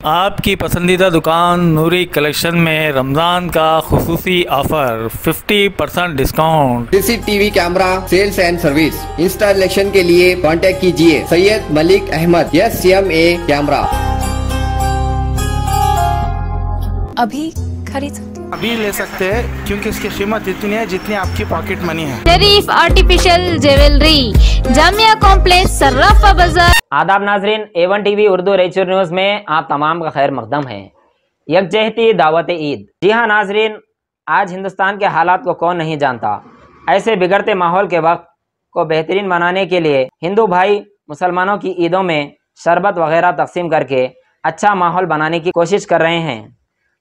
आपकी पसंदीदा दुकान नूरी कलेक्शन में रमज़ान का खसूसी offer 50 percent discount. C CCTV camera sales and service. Installation के लिए कांटेक्ट कीजिए Syed Malik Ahmad. Yes C M A camera. अभी खरीद। अभी ले सकते हैं क्योंकि इसकी कीमत इतनी है जितनी आपकी पॉकेट मनी है। Sharif artificial jewellery Jamia complex Sarafa Bazaar. आदाब नाजरीन एवन टीवी उर्दू रेचर न्यूज़ में आप तमाम का खैर मकदम है। यकजहती दावत ईद। जी हाँ नाजरीन आज हिंदुस्तान के हालात को कौन नहीं जानता? ऐसे बिगड़ते माहौल के वक्त को बेहतरीन बनाने के लिए हिंदू भाई मुसलमानों की ईदों में शरबत वगैरह तकसीम करके अच्छा माहौल बनाने की कोशिश कर रहे हैं।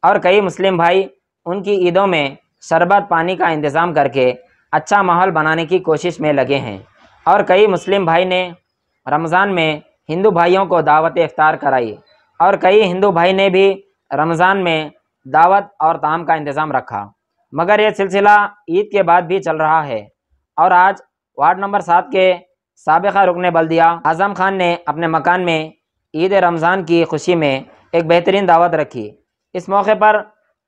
और कई मुस्लिम भाई उनकी ईदों में शरबत पानी का इंतज़ाम करके अच्छा माहौल बनाने की कोशिश में लगे हैं। और कई मुस्लिम भाई ने रमज़ान में हिंदू भाइयों को दावत इफ्तार कराई और कई हिंदू भाई ने भी रमज़ान में दावत और ताम का इंतज़ाम रखा। मगर यह सिलसिला ईद के बाद भी चल रहा है और आज वार्ड नंबर सात के सबका रुकन बल्दिया आज़म खान ने अपने मकान में ईद रमज़ान की खुशी में एक बेहतरीन दावत रखी। इस मौके पर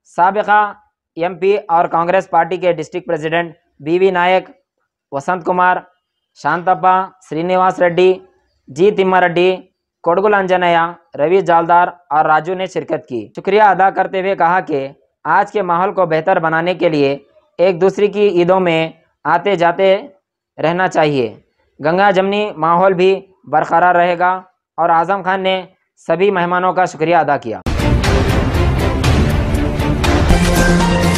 सबका एमपी और कांग्रेस पार्टी के district president B V Nayak, Vasant Kumar, Shantappa, Srinivas Reddy, जी तिम्मारेड्डी, कोडगुल अंजनया, रवि जालदार और राजू ने शिरकत की। शुक्रिया अदा करते हुए कहा कि आज के माहौल को बेहतर बनाने के लिए एक दूसरे की ईदों में आते जाते रहना चाहिए। गंगा जमनी माहौल भी बरकरार रहेगा और आज़म खान ने सभी मेहमानों का शुक्रिया अदा किया। Thank you.